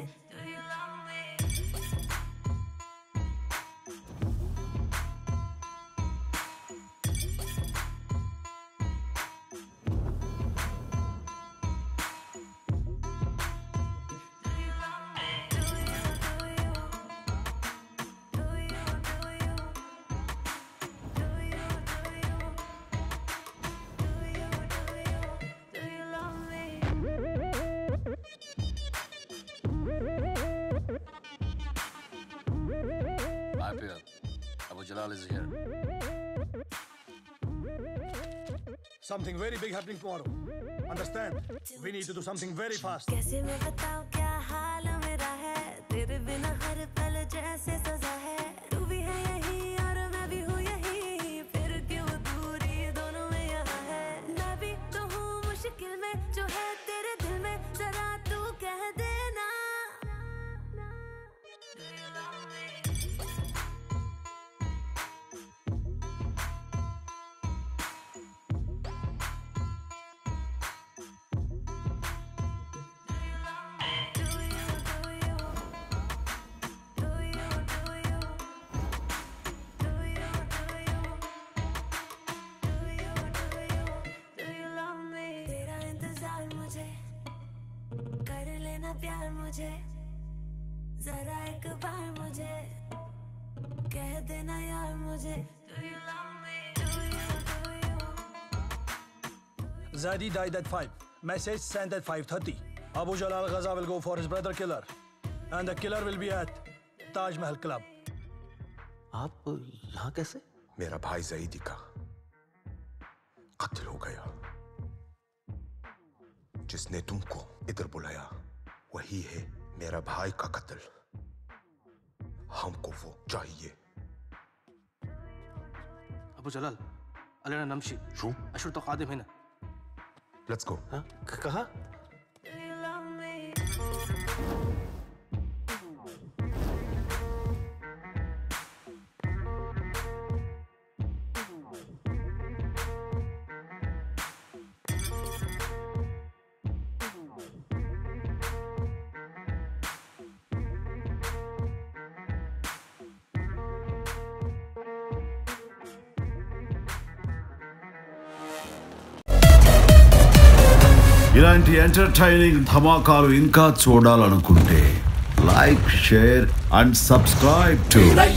it. Abu Jalal is here. Something very big happening tomorrow. Understand? We need to do something very fast. इंतज़ार मुझे कर लेना प्यार मुझे जरा एक बार मुझे कह देना यार मुझे? Zadi died at 5. Message sent at 5.30. Abu Jalal Ghaza will go for his brother killer. And the killer will be at Taj Mahal Club. आप यहाँ कैसे मेरा भाई जईदी का कत्ल हो गया जिसने तुमको इधर बुलाया वही है मेरा भाई का कत्ल। हमको वो चाहिए। अबू जलाल अलेना नमशी। शू? अशुर तो कादिम है ना। लेट्स गो कहा? ఇలాంటి ఎంటర్టైనింగ్ ధమాకాలు ఇంకా చూడాలనుకుంటే like share and subscribe to